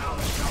Power!